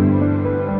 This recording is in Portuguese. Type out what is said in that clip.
Música